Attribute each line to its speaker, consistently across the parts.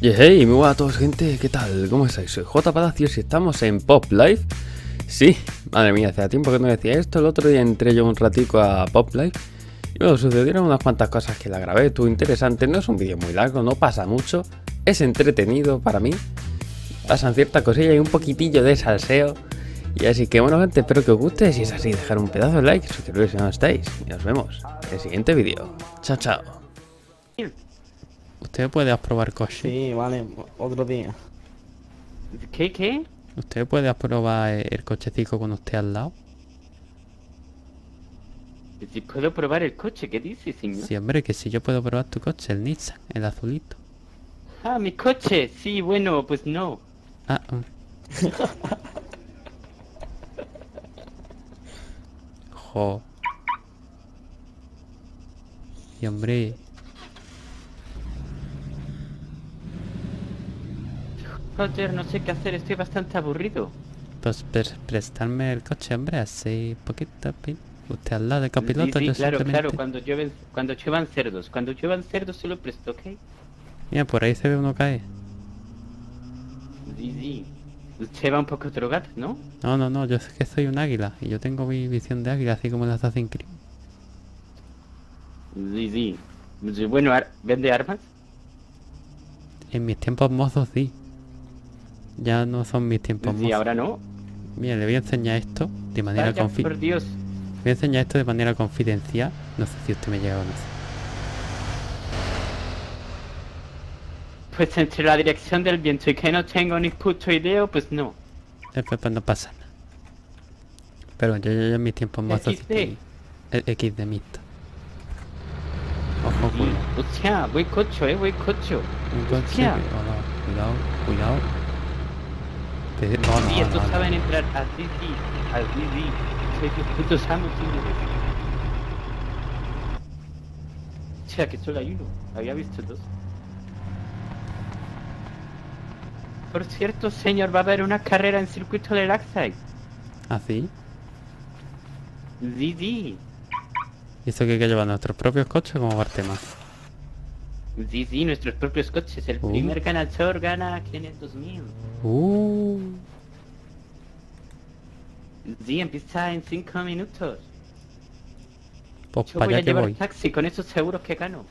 Speaker 1: Y hey, muy buenas a todos gente, ¿qué tal? ¿Cómo estáis? Soy J Palacios y estamos en Pop Live. Sí, madre mía, hacía tiempo que no decía esto. El otro día entré yo un ratico a Pop Live y bueno, sucedieron unas cuantas cosas que la grabé, estuvo interesante. No es un vídeo muy largo, no pasa mucho, es entretenido para mí. Pasan ciertas cosillas y un poquitillo de salseo. Y así que bueno gente, espero que os guste. Si es así, dejar un pedazo de like, suscribiros si no estáis. Y nos vemos en el siguiente vídeo. Chao, chao. ¿Usted puede aprobar coche?
Speaker 2: Sí, vale, otro día.
Speaker 3: ¿Qué, qué?
Speaker 1: ¿Usted puede aprobar el cochecito con usted al lado?
Speaker 3: Si puedo probar el coche, ¿qué dice, señor?
Speaker 1: Sí, hombre, que si yo puedo probar tu coche, el Nissan, el azulito.
Speaker 3: Ah, mi coche. Sí, bueno, pues no.
Speaker 1: Ah, mm. Jo. Y hombre,
Speaker 3: Joder, no sé qué hacer, estoy bastante aburrido.
Speaker 1: pues pre- prestarme el coche, hombre, así poquito. Usted al lado de copiloto,
Speaker 3: sí, sí,
Speaker 1: yo
Speaker 3: claro,
Speaker 1: simplemente...
Speaker 3: claro, cuando llueven, cuando lluevan cerdos. Cuando lluevan cerdos se lo presto, ¿ok?
Speaker 1: Mira, por ahí se ve uno caer.
Speaker 3: Sí, sí. Usted va un poco drogado, ¿no?
Speaker 1: No, no, no, yo sé que soy un águila y yo tengo mi visión de águila, así como en Assassin's Creed.
Speaker 3: Sí, sí. Bueno, ar- ¿vende armas?
Speaker 1: En mis tiempos mozos sí. Ya no son mis tiempos
Speaker 3: Sí,
Speaker 1: mozos.
Speaker 3: ahora no.
Speaker 1: Mira, le voy a enseñar esto de manera
Speaker 3: Vaya,
Speaker 1: confi-
Speaker 3: por Dios.
Speaker 1: Voy a enseñar esto de manera confidencial. No sé si usted me llega a conocer.
Speaker 3: Pues entre la dirección del viento y que no tengo ni puto idea, pues no.
Speaker 1: Eh, pues, no pasa nada. Pero yo, yo, yo en mis tiempos sí
Speaker 3: XD.
Speaker 1: eh, X de mixto. Ojo, cuidado.
Speaker 3: Hostia, voy cocho, eh, voy cocho.
Speaker 1: Un coche.
Speaker 3: Hostia.
Speaker 1: que- cuidado, cuidado. Te- No, no,
Speaker 3: Sí,
Speaker 1: no,
Speaker 3: estos
Speaker 1: no.
Speaker 3: saben entrar sí. Soy tus putos amos, señores. O sea, que solo hay uno. Había visto dos. Por cierto, señor, va a haber una carrera en circuito de Laxide.
Speaker 1: ¿Así?
Speaker 3: Sí, sí.
Speaker 1: ¿Y eso que hay que llevar nuestros propios coches como parte más?
Speaker 3: Sí, sí, nuestros propios coches. El
Speaker 1: Uh.
Speaker 3: primer ganador gana 500 mil.
Speaker 1: Uh,
Speaker 3: Sí, empieza en 5 minutos.
Speaker 1: pues
Speaker 3: Yo
Speaker 1: para
Speaker 3: voy a
Speaker 1: allá
Speaker 3: llevar
Speaker 1: voy.
Speaker 3: taxi, con esos seguros que gano.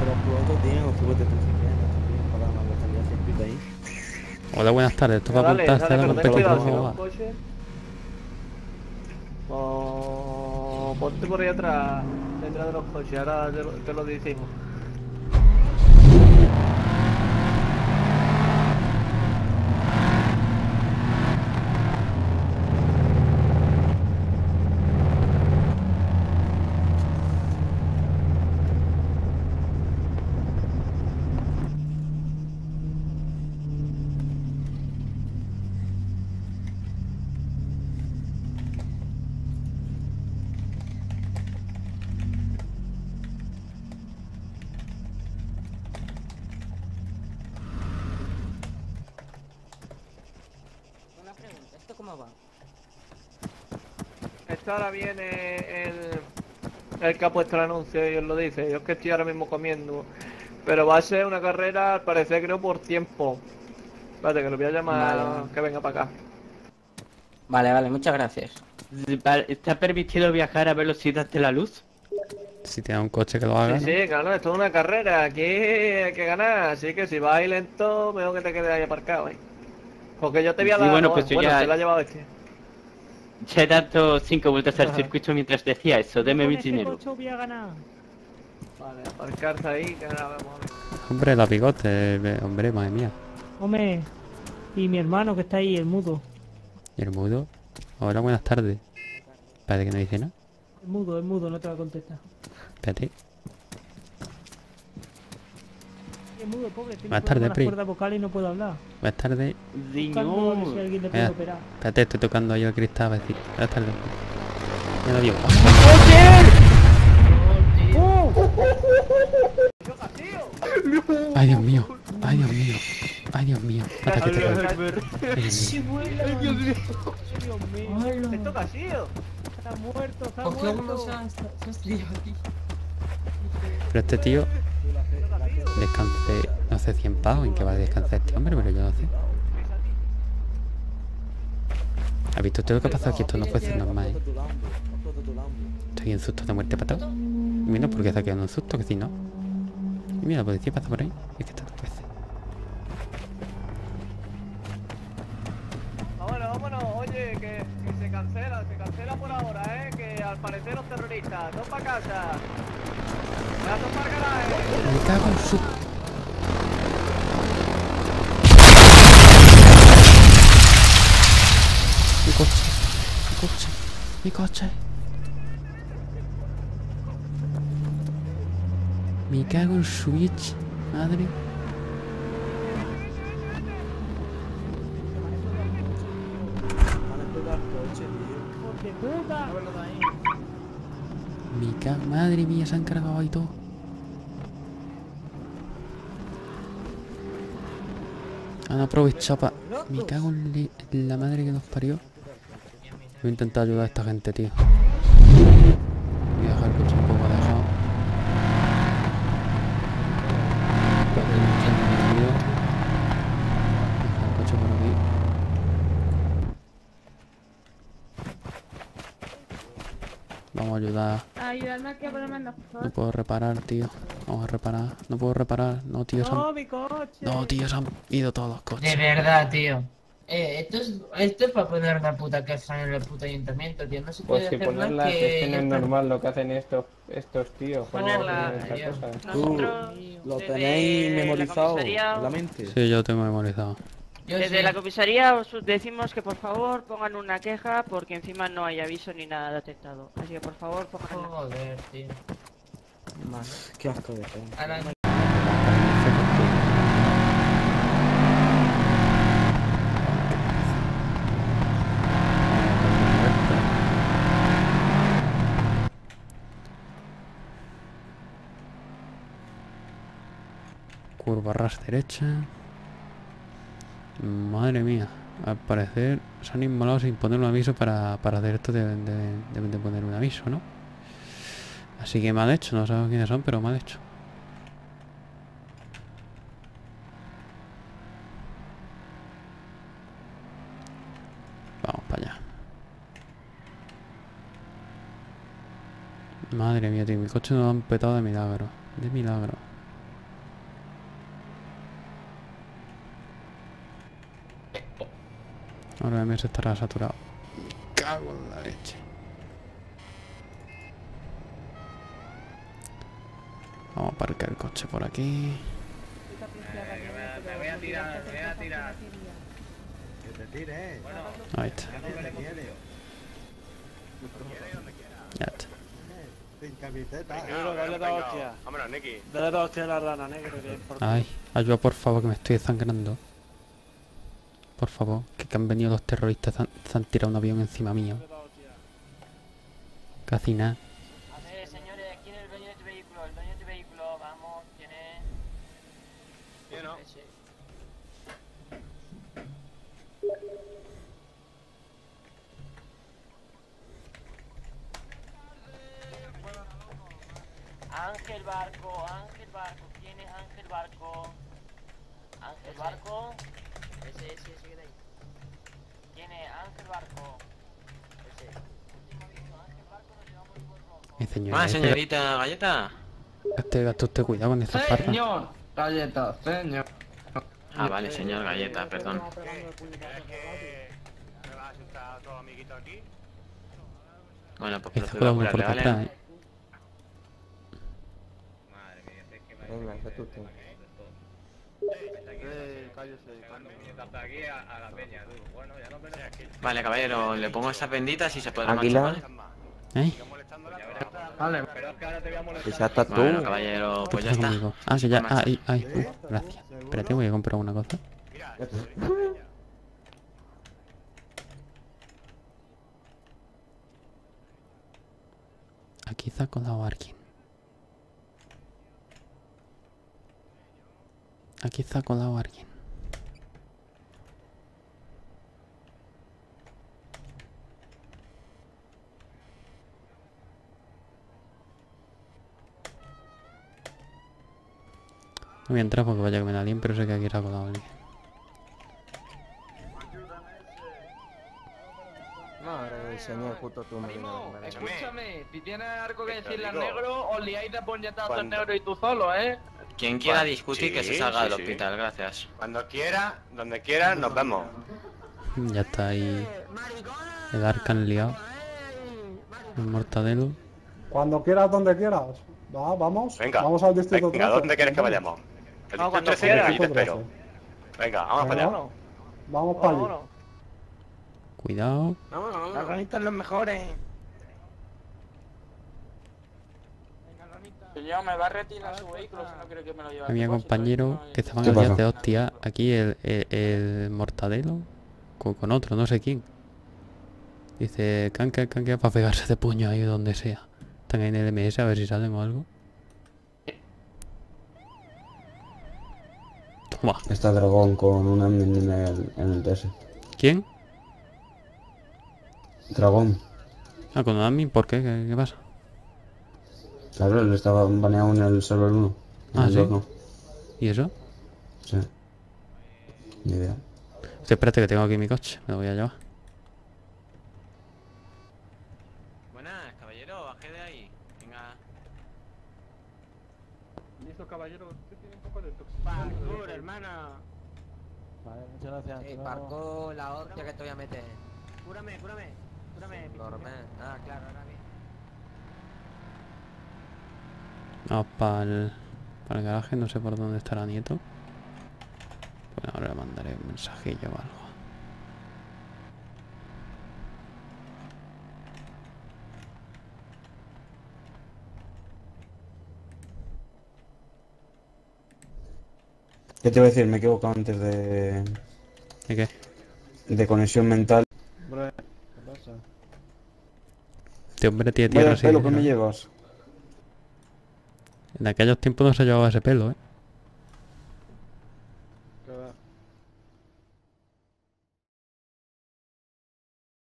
Speaker 2: Pero por otro día, o súbete tú si quieres, también, para la localidad circuito ahí.
Speaker 1: Tardes. Esto para
Speaker 4: Dale,
Speaker 1: apuntarse
Speaker 4: dale, cuidado,
Speaker 1: competición.
Speaker 4: si no coche. O... Ponte por ahí atrás, detrás de los coches, ahora te lo, te lo decimos. Ahora viene el, el que ha puesto el anuncio y os lo dice. Yo es que estoy ahora mismo comiendo. Pero va a ser una carrera, al parecer creo por tiempo. Espérate, que lo voy a llamar
Speaker 5: Vale.
Speaker 4: que venga para acá.
Speaker 5: Vale, vale, muchas gracias.
Speaker 3: ¿Está permitido viajar a velocidad de la luz?
Speaker 1: Si tiene un coche que lo haga.
Speaker 4: Sí,
Speaker 1: ¿no?
Speaker 4: sí, claro, esto es una carrera, aquí hay que ganar, así que si vas ahí lento, mejor que te quedes ahí aparcado, ¿eh? Porque yo te voy a
Speaker 3: Sí,
Speaker 4: dar,
Speaker 3: bueno,
Speaker 4: no,
Speaker 3: pues yo
Speaker 4: bueno,
Speaker 3: ya-
Speaker 4: se la ha llevado este.
Speaker 3: Ya he dado cinco vueltas al circuito mientras decía eso, deme mi
Speaker 4: este
Speaker 3: dinero.
Speaker 4: Vale, aparcarse ahí, que ahora vamos a ver.
Speaker 1: Hombre, la bigote, hombre, madre mía.
Speaker 2: Hombre, y mi hermano que está ahí, el mudo.
Speaker 1: ¿Y el mudo? Hola, buenas tardes. Espérate que no dice nada.
Speaker 2: El mudo, el mudo, no te va a contestar.
Speaker 1: Espérate.
Speaker 2: El mudo, pobre, tiene
Speaker 1: Buenas tardes, Pri.
Speaker 2: cuerdas vocales y no puede hablar.
Speaker 1: Buenas tardes.
Speaker 2: Buscando a ver si alguien le puede
Speaker 1: Mira.
Speaker 2: operar.
Speaker 1: Espérate, estoy tocando ahí el cristal a decir. Buenas tardes. Ya lo vio. Ay, Dios mío. Ay, Dios mío. Ay, Dios mío. Ataque terrorista. Ay, Dios mío.
Speaker 2: Dios mío. Dios mío.
Speaker 4: Te toca así, ¿o?
Speaker 2: Está muerto, está
Speaker 5: ¿Por qué uno
Speaker 2: muerto.
Speaker 1: Pero este tío descanse, no sé, 100 pavos. ¿En qué va a descansar este hombre? Pero yo no sé. ¿Ha visto usted lo que ha pasado aquí? Esto no puede ser normal. ¿eh? Estoy en susto de muerte para todo. Y mira, porque se ha quedado en susto, que si no. Mira, la policía pasa por ahí. Es que está todo veces.
Speaker 4: Vámonos, vámonos. Oye, que, se cancela, se cancela por ahora, ¿eh? Que al parecer los terroristas, dos para casa.
Speaker 1: Me cago en su... Mi coche, mi coche, mi coche. Me cago en su bitch, madre.
Speaker 2: Hijo de puta.
Speaker 1: Me cago, madre mía, se han cargado ahí todo. Han aprovechado para... Me cago en la madre que nos parió. Voy a intentar ayudar a esta gente, tío. Voy a dejar el coche un poco entiendan el ruido. Dejar el coche por aquí. Vamos a ayudar.
Speaker 6: Ayudarme a lo
Speaker 1: No puedo reparar, tío. Vamos a reparar. No puedo reparar. No, tío, se han...
Speaker 2: No, mi coche.
Speaker 1: No, tío, se han ido todos los
Speaker 5: De
Speaker 1: coches.
Speaker 5: verdad, tío. Eh, esto es, esto es para poner una puta queja en el puto ayuntamiento, tío. No se puede
Speaker 7: Pues si
Speaker 5: hacer más
Speaker 7: ponerla
Speaker 5: que...
Speaker 7: es que no es normal lo que hacen estos estos tíos. ¿cómo
Speaker 3: Ponerla, tío. Nosotros
Speaker 8: Lo
Speaker 3: desde
Speaker 8: tenéis
Speaker 3: la
Speaker 8: memorizado en la mente.
Speaker 1: Sí, yo lo tengo memorizado.
Speaker 5: Yo
Speaker 3: Desde
Speaker 5: sí.
Speaker 3: la comisaría os decimos que por favor pongan una queja porque encima no hay aviso ni nada de atentado. Así que por favor pongan
Speaker 5: Joder, tío. Vale.
Speaker 8: Qué asco de.
Speaker 5: Ahora
Speaker 1: Curva ras derecha. Madre mía. Al parecer se han inmolado sin poner un aviso para, para hacer esto deben de, poner un aviso, ¿no? Así que mal hecho, no sabemos quiénes son, pero mal hecho. Vamos para allá. Madre mía, tío, mi coche no lo han petado de milagro. De milagro. Ahora el mes estará saturado. Cago en la leche. Vamos a aparcar el coche por aquí.
Speaker 4: Me voy a tirar, me voy a tirar.
Speaker 1: Ahí está. Ya está.
Speaker 2: Negro, dale dos hostias. Dale dos hostias a la rana, negro. Que.
Speaker 1: Ay, ayuda por favor que me estoy desangrando. Por favor, que, que han venido los terroristas, se han, se han tirado un avión encima mío. Casi nada.
Speaker 5: A ver, señores, ¿quién es el dueño de este vehículo? El dueño de este vehículo, vamos, ¿quién es?
Speaker 4: Yo no.
Speaker 5: Ese. Ángel Barco, Ángel Barco, ¿quién es Ángel Barco? Ángel Barco. Ese, ese, ese que de ahí. ¿Quién es Ángel Barco? Ese. Último aviso, Ángel Barco, nos llevamos el buen rojo.
Speaker 1: Mi señor.
Speaker 9: Ah,
Speaker 1: este,
Speaker 9: señorita Galleta.
Speaker 1: este gasto usted cuidado con parras.
Speaker 5: Señor, galleta, señor.
Speaker 9: Ah, vale, señor Galleta, perdón. Bueno, pues
Speaker 1: Está
Speaker 9: procedo a ¿vale?
Speaker 7: tú te-
Speaker 9: caballero, le pongo esas benditas y se puede
Speaker 2: Águila.
Speaker 9: marchar, ¿vale?
Speaker 1: ¿Eh?
Speaker 7: Vale.
Speaker 2: Esa estás tú.
Speaker 9: Bueno, caballero, pues ya
Speaker 1: Está. Ah, sí, ya. Ah, ay, ay. uh, gracias. Espérate, voy a comprar una cosa. Aquí se ha colado alguien. Aquí ha colado alguien. No voy a entrar porque vaya que me da alguien, pero sé que aquí ha colado alguien.
Speaker 2: Señor, justo tú comer.
Speaker 7: Escúchame, si tienes algo que decirle al negro, os liáis de puñetazos
Speaker 6: Cuando-
Speaker 7: negro y tú solo, ¿eh?
Speaker 9: Quien quiera
Speaker 6: Vale,
Speaker 9: discutir que se
Speaker 6: sí,
Speaker 9: salga
Speaker 6: sí,
Speaker 9: del
Speaker 6: sí.
Speaker 9: hospital, gracias.
Speaker 6: Cuando quiera, donde quiera, nos vemos.
Speaker 1: Ya está ahí el arcan liado. El mortadelo.
Speaker 8: Cuando quieras, donde quieras. Va, vamos.
Speaker 6: Venga.
Speaker 8: Vamos al distrito
Speaker 6: Venga,
Speaker 8: 13.
Speaker 6: ¿dónde quieres que vayamos? El
Speaker 4: No, cuando
Speaker 6: distrito 13
Speaker 4: quieras.
Speaker 6: te espero.
Speaker 8: 13.
Speaker 6: Venga, vamos para allá.
Speaker 4: Vámonos.
Speaker 8: Vamos para.
Speaker 4: Vámonos.
Speaker 1: Cuidado.
Speaker 2: Las ranitas los mejores.
Speaker 5: Señor, me va a retirar su vehículo si no quiere que me lo lleve.
Speaker 1: compañeros
Speaker 5: ¿eh?
Speaker 1: que estaban hace hostia. Aquí el, el, el mortadelo con, con otro, no sé quién. Dice canca, canca para pegarse de puño ahí donde sea. Están ahí en el MS a ver si salen o algo. Toma.
Speaker 10: Está Dragón con un admin en el, en el TS.
Speaker 1: ¿Quién?
Speaker 10: Dragón.
Speaker 1: Ah, con admin, ¿por qué? ¿Qué, qué pasa?
Speaker 10: Claro, él estaba baneado en el server 1. En
Speaker 1: Ah,
Speaker 10: el
Speaker 1: ¿sí?
Speaker 10: 2 no.
Speaker 1: ¿Y eso?
Speaker 10: Sí. Ni idea.
Speaker 1: Sí, espérate que tengo aquí mi coche, me lo voy a llevar.
Speaker 9: Buenas, caballero, bajé de ahí. Venga.
Speaker 7: Listo, caballero, usted tiene un poco de
Speaker 2: Parkour, hermano.
Speaker 7: Vale, muchas gracias.
Speaker 2: Eh, parkour, la hostia que te voy a meter.
Speaker 3: Cúrame, cúrame, cúrame.
Speaker 2: Ah, claro, ahora bien.
Speaker 1: Vamos para el, para el garaje, no sé por dónde estará Nieto. Bueno, ahora le mandaré un mensajillo o algo.
Speaker 10: ¿Qué te iba a decir? Me he equivocado antes de,
Speaker 1: ¿De qué?
Speaker 10: de conexión mental.
Speaker 7: Hombre, ¿qué pasa?
Speaker 1: Este hombre tiene tierra
Speaker 10: Vaya pelo que
Speaker 1: ¿no?
Speaker 10: me llevas.
Speaker 1: En aquellos tiempos no se llevaba ese pelo, ¿eh?